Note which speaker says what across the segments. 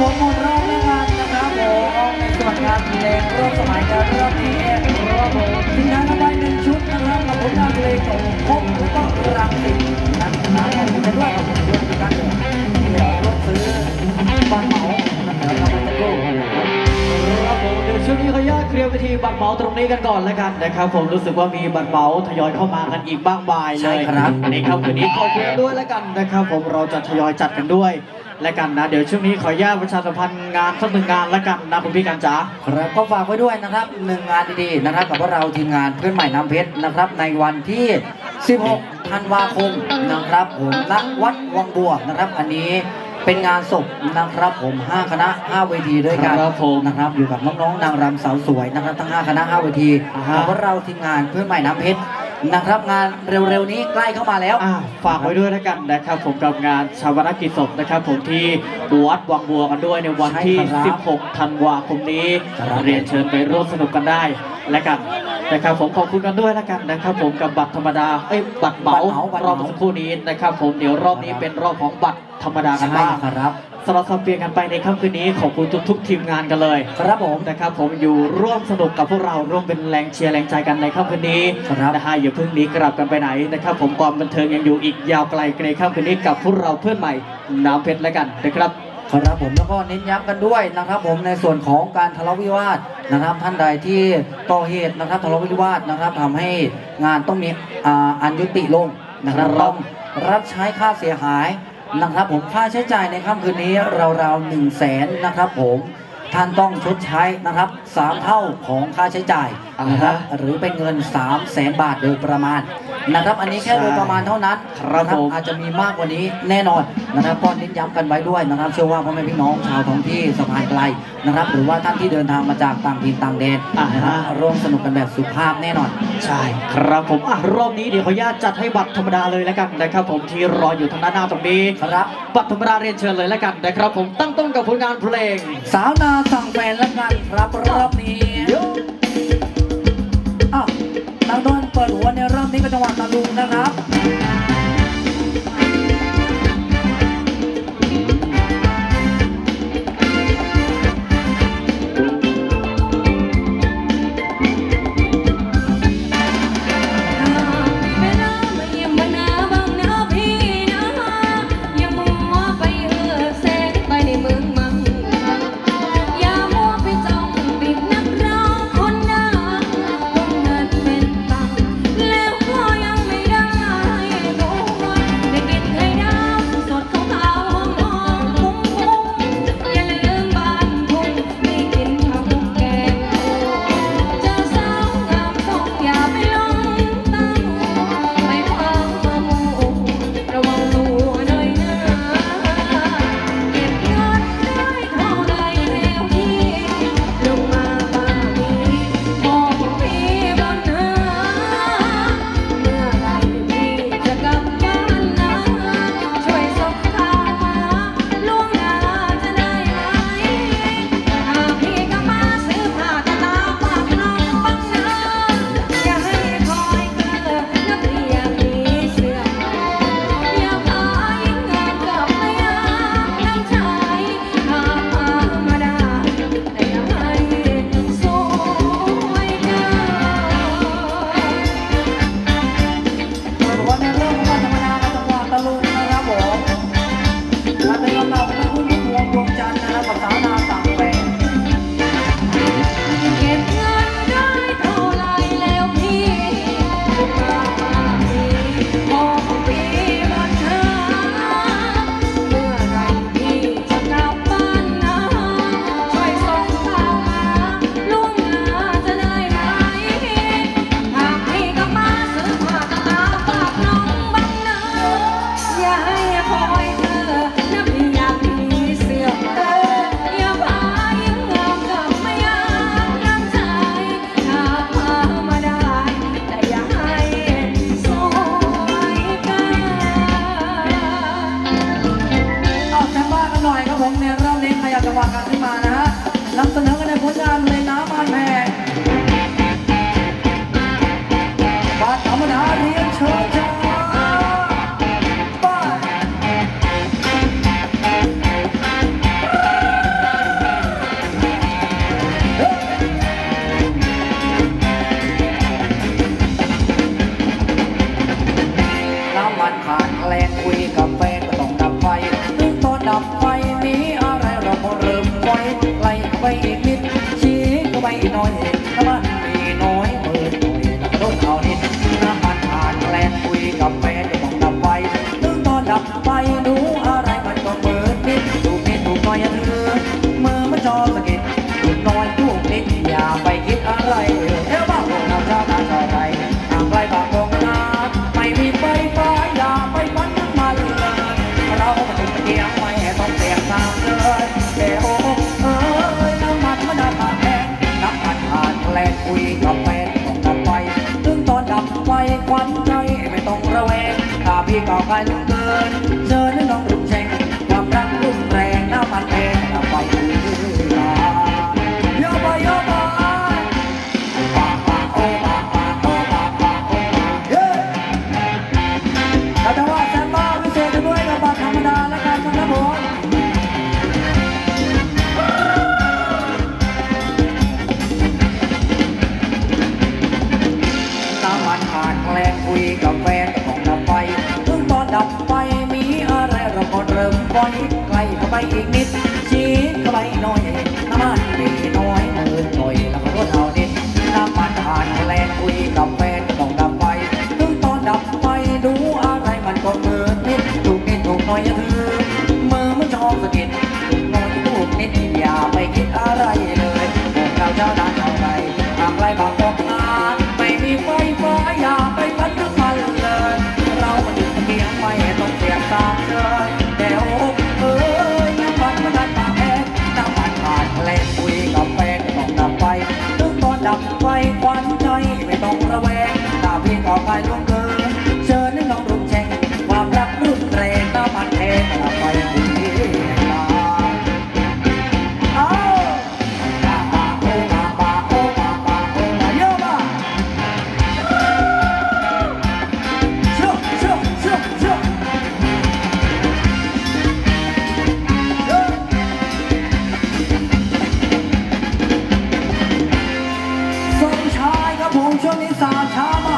Speaker 1: บัติงานเพลงร่วมสมัยกันรอบนี้ครับผมทีมงานเอาไว้หนึ่งชุดนะครับกับผลงานเพลงของพงแล้วก็รังสิตนะครับขอบคุณกันด้วยขอบคุณด้วยทุกท่านเลยที่ร่วมซื้อบ้านเหมานะครับเราจะกู้นะครับ
Speaker 2: ครับผมเดี๋ยวช่วงนี้ขออนุญาตเคลียร์เวทีบัตรเหมาตรงนี้กันก่อนแล้วกันนะครับ ผมรู้สึกว่ามีบัตรเหมาทยอยเข้ามากันอีกมากมายเลย
Speaker 1: ใช่ครับ
Speaker 2: ในค่ำคืนนี้ขอบคุณด้วยแล้วกันนะครับ ผมเราจะทยอยจัดกันด้วย แล้วกันนะ เดี๋ยวช่วงนี้ขออนุญาตประชาสัมพันธ์งานสักหนึ่งงานแล้วกันนะคุณพี่การจ๋า
Speaker 1: ครับก็ฝากไว้ด้วยนะครับหนึ่งงานดีๆนะครับกับพวกเราทีมงานเพื่อนใหม่น้ำเพชรนะครับในวันที่ 16 ธันวาคมนะครับผมณวัดวังบัวนะครับ อันนี้เป็นงานศพนะครับผม 5 คณะ 5 เวทีด้วยกัน
Speaker 2: ครับผม
Speaker 1: นะครับอยู่กับน้องๆนางรำสาวสวยนะครับทั้ง 5 คณะ 5 เวที
Speaker 2: อ่าฮะ
Speaker 1: กับพวกเราทีมงานเพื่อนใหม่น้ำเพชร นะครับงานเร็วๆนี้ใกล้เข้ามาแล้ว
Speaker 2: อ่าฝากไว้ด้วยแล้วกันนะครับผมกับงานชาวนกิจศพนะครับผมที่วัดวังบัวกันด้วยในวันที่
Speaker 1: ใช่ครับ
Speaker 2: 16 ธันวาคมนี้
Speaker 1: ครับ
Speaker 2: เรียนเชิญไปร่วมสนุกกันได้แล้วกัน นะครับผมขอบคุณกันด้วยแล้วกันนะครับ ผมกับบัตรธรรมดาเอ้ยบัตรเหมา
Speaker 1: บัตรเหมาบัตรเห
Speaker 2: ร
Speaker 1: มา
Speaker 2: อบเมื่อสักครู่นี้นะครับ ผมเดี๋ยวรอบนี้เป็นรอบของบัตรธรรมดากัน
Speaker 1: ใช่
Speaker 2: บ้าง
Speaker 1: ครับ
Speaker 2: สลับสับเปลี่ยนกันไปในค่ำคืนนี้ขอบคุณทุกๆทีมงานกันเลย
Speaker 1: ครับผม
Speaker 2: นะครับผมอยู่ร่วมสนุกกับพวกเราร่วมเป็นแรงเชียร์แรงใจกันในค่ำคืนนี้
Speaker 1: ครับ
Speaker 2: นะฮะอย่าเพิ่งหนีกลับกันไปไหนนะครับ ผมความบันเทิงยังอยู่อีกยาวไกลในค่ำคืนนี้กับพวกเราเพื่อนใหม่น้ำเพชรแล้วกันนะครับ
Speaker 1: ครับผมแล้วก็เน้นย้ำกันด้วยนะครับผมในส่วนของการทะเลาะวิวาทนะครับ ท่านใดที่ก่อเหตุนะครับทะเลาะวิวาทนะครับทำให้งานต้องมีอ่าอันยุติลงนะครับ
Speaker 2: ครับ
Speaker 1: ต้องรับใช้ค่าเสียหายนะครับผมค่าใช้จ่ายในค่ำคืนนี้ราวๆหนึ่งแสนนะครับผม ท่านต้องชดใช้นะครับสามเท่าของค่าใช้จ่ายนะครับ
Speaker 2: อ่าฮะ
Speaker 1: หรือเป็นเงิน 3 0 0แสนบาทโดยประมาณนะครับ อันนี้แค่โดยประมาณเท่านั้น
Speaker 2: ครับ
Speaker 1: นะ
Speaker 2: ผม
Speaker 1: อาจจะมีมากกว่านี้แน่นอนนะครับก็เน้นย้ำกันไว้ด้วยนะครับ เชื่อว่าพ่อแม่พี่น้องชาวท้องที่สะพานไกลนะครับ หรือว่าท่านที่เดินทางมาจากต่างถิ่นต่างแดน
Speaker 2: อ่าฮะ
Speaker 1: นะครับร่วมสนุกกันแบบสุภาพแน่นอน
Speaker 2: ใช่ครับผมอะรอบนี้เดี๋ยวขออนุญาตจัดให้บัตรธรรมดาเลยแล้วกันนะครับ ผมที่รออยู่ทางด้านหน้าตรงนี้
Speaker 1: ครับ
Speaker 2: บัตรธรรมดาเรียนเชิญเลยแล้วกันนะครับ ผมตั้งต้นกับผลงานเพลง
Speaker 1: สาวนาสั่งแฟนและกันครับรอบนี้ ขวัญใจไม่ต้องระแวงตาพี่ก็อกันเกินเชิญน้อง ดับไปมีอะไรเราก็เริ่มไฟไกล้เข้าไปอีกนิดชี้เข้า
Speaker 2: ไปหน่อยน้ำมันมี 说你傻叉吗？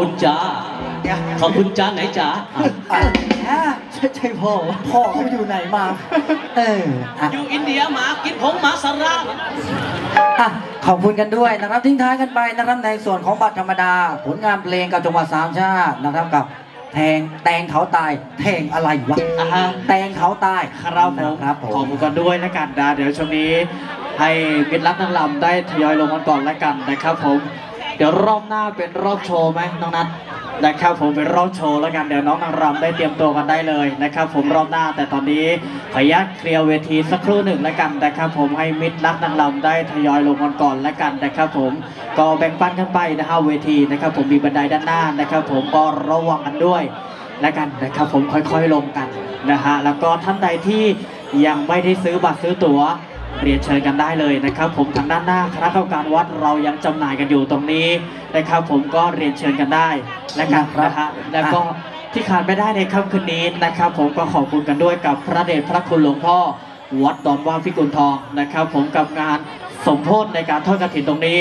Speaker 2: คุ
Speaker 1: ณ
Speaker 2: จ้าขอบคุณจ้าไหนจ๋า
Speaker 3: ใช่ใช่พ่อ
Speaker 1: พ่อเขาอยู่ไหนมา เอออ
Speaker 2: ยู่อินเดียมากินผงมาสารา
Speaker 1: ขอบคุณกันด้วยนะครับทิ้งท้ายกันไปนะครับในส่วนของบัตรธรรมดา ผลงานเพลงกับจังหวัดสามชาตินะครับกับแทงแตงเขาตายแทงอะไรวะแตงเขาตาย
Speaker 2: ครับผม
Speaker 1: ครับผม
Speaker 2: ขอบคุณกันด้วยนะกันดาเดี๋ยวช่วงนี้ให้มิตรรับนักลำได้ทยอยลงกันก่อนละกันนะครับผม เดี๋ยวรอบหน้าเป็นรอบโชว์ไหมน้องนัทนะครับผมเป็นรอบโชว์แล้วกันเดี๋ยวน้องนางรำได้เตรียมตัวกันได้เลยนะครับ ผมรอบหน้าแต่ตอนนี้ขออนุญาตเคลียร์เวทีสักครู่หนึ่งแล้วกันนะครับ ผมให้มิตรรักนางลำได้ทยอยลงกันก่อนแล้วกันนะครับ ผมก็แบ่งปันกันไปนะฮะเวทีนะครับ ผมมีบันไดด้านหน้านะครับ ผมก็ระวังกันด้วยแล้วกันนะครับ ผมค่อยๆลงกันนะฮะแล้วก็ท่านใดที่ยังไม่ได้ซื้อบัตรซื้อตั๋ว เรียนเชิญกันได้เลยนะครับ ผมทางด้านหน้าคณะกรรมการวัดเรายังจำหน่ายกันอยู่ตรงนี้นะครับผมก็เรียนเชิญกันได้แล้วกัน
Speaker 1: ครับ
Speaker 2: นะฮะแล้วก็ที่ขาดไม่ได้ในค่ำคืนนี้นะครับ ผมก็ขอบคุณกันด้วยกับพระเดชพระคุณหลวงพ่อวัดดอนว่างพิกุลทองนะครับ ผมกับงาน สมโพธในการทอดกฐินตรงนี้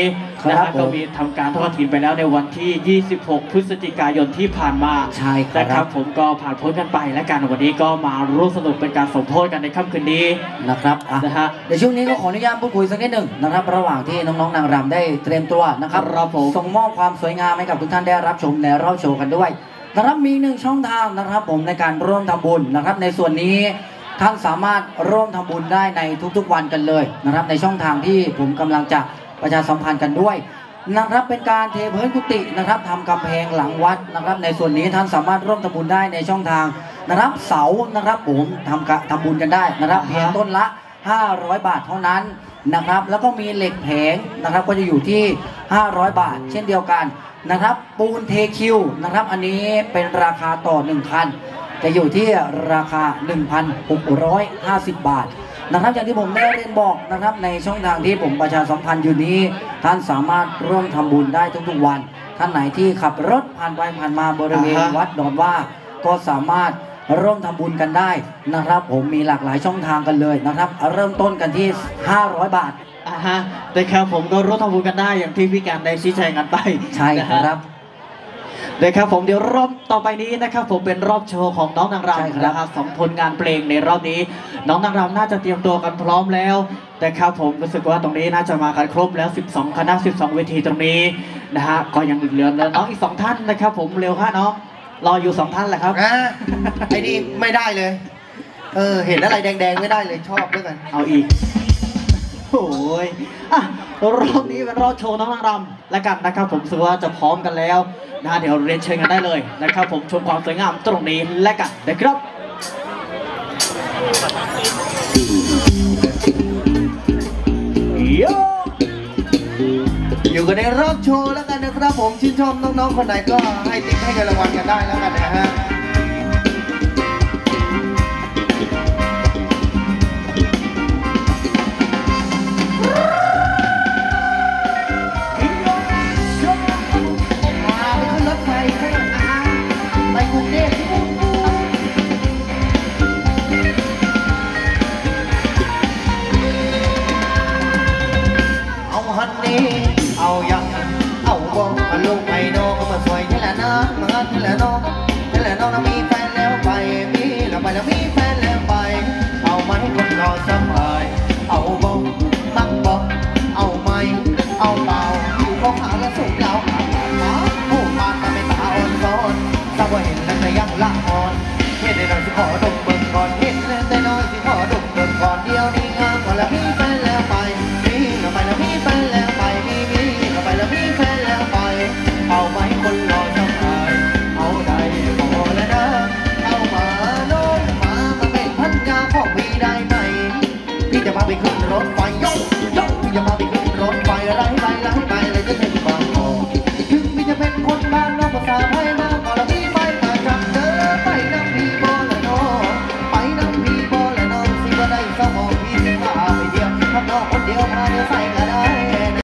Speaker 2: นะ
Speaker 1: ครั
Speaker 2: ฮะ
Speaker 1: บผม
Speaker 2: ก็มีทำการทอดกฐินไปแล้วในวันที่ 26 พฤศจิกายนที่ผ่านมา
Speaker 1: ใช่ค
Speaker 2: นะค
Speaker 1: รั
Speaker 2: รั
Speaker 1: บบ
Speaker 2: ผมก็ผ่านพ้นกันไปแล้วกันวันนี้ก็มาร่วมสนุกเป็นการสมโพธกันในค่ำคืนนี้
Speaker 1: นะครับอะ
Speaker 2: นะฮะ
Speaker 1: เดี๋ยวช่วงนี้ก็ขออนุญาตพูดคุยสักนิดหนึ่งนะครับ ระหว่างที่น้องๆนางรำได้เตรียมตัวนะครับ
Speaker 2: ครับผม
Speaker 1: ส่งมอบความสวยงามให้กับทุกท่านได้รับชมในรอบโชว์กันด้วยนะครับมีหนึ่งช่องทางนะครับผมในการร่วมทำบุญนะครับ ในส่วนนี้ ท่านสามารถร่วมทำบุญได้ในทุกๆวันกันเลยนะครับ ในช่องทางที่ผมกำลังจะประชาสัมพันธ์กันด้วยนะครับเป็นการเทพื้นกุฏินะครับทำกำแพงหลังวัดนะครับ ในส่วนนี้ท่านสามารถร่วมทำบุญได้ในช่องทางนะครับเสานะครับผมทำกะทำบุญกันได้นะครับ
Speaker 2: อ่าฮะ
Speaker 1: เพียงต้นละ 500 บาทเท่านั้นนะครับ แล้วก็มีเหล็กแผงนะครับก็จะอยู่ที่ 500 บาท เช่นเดียวกันนะครับ ปูนเทคิวนะครับ อันนี้เป็นราคาต่อ1คัน จะอยู่ที่ราคา 1,650 บาทนะครับอย่างที่ผมได้เรียนบอกนะครับในช่องทางที่ผมประชาสัมพันธ์อยู่นี้ ท่านสามารถร่วมทำบุญได้ทุกๆวัน ท่านไหนที่ขับรถผ่านไปผ่านมาบริเวณ
Speaker 2: อ่าฮะ
Speaker 1: วัดดอนว่า ก็สามารถร่วมทำบุญกันได้นะครับ ผมมีหลากหลายช่องทางกันเลยนะครับ เริ่มต้นกันที่ 500 บาท
Speaker 2: อ่าฮะนะครับผมก็ร่วมทำบุญกันได้อย่างที่พี่การได้ชี้แจงกันไป
Speaker 1: ใช่
Speaker 2: นะ
Speaker 1: ค
Speaker 2: ฮะ
Speaker 1: รับ
Speaker 2: นะครับผมเดี๋ยวรอบต่อไปนี้นะครับผมเป็นรอบโชว์ของน้องนาง
Speaker 1: ใช่ครับ
Speaker 2: รำนะครับสองผลงานเพลงในรอบนี้ น้องนางรำน่าจะเตรียมตัวกันพร้อมแล้วนะครับผมรู้สึกว่าตรงนี้น่าจะมากันครบแล้ว 12 คณะ 12 เวทีตรงนี้นะฮะก็ยังเหลือน้องอีกสองท่านนะครับ ผมเร็วฮะน้องรออยู่สองท่านแหละครับ
Speaker 4: อะไอ้นี่ไม่ได้เลย เออ เห็นอะไรแดงๆไม่ได้เลยชอบด้วยกัน
Speaker 2: เอาอีกโอ้ยอะ รอบนี้เป็นรอบโชว์น้องนางรำแล้วกันนะครับ ผมรู้สึกว่าจะพร้อมกันแล้วนะเดี๋ยวเรียนเชิญกันได้เลยนะครับ ผมชมความสวยงามตรงนี้และกันนะครับ โย
Speaker 4: อยู่กันในรอบโชว์แล้วกันนะครับ ผมชื่นชมน้องๆคนไหนก็ให้ติ๊กให้กันรางวัลกันได้แล้วกันนะฮะ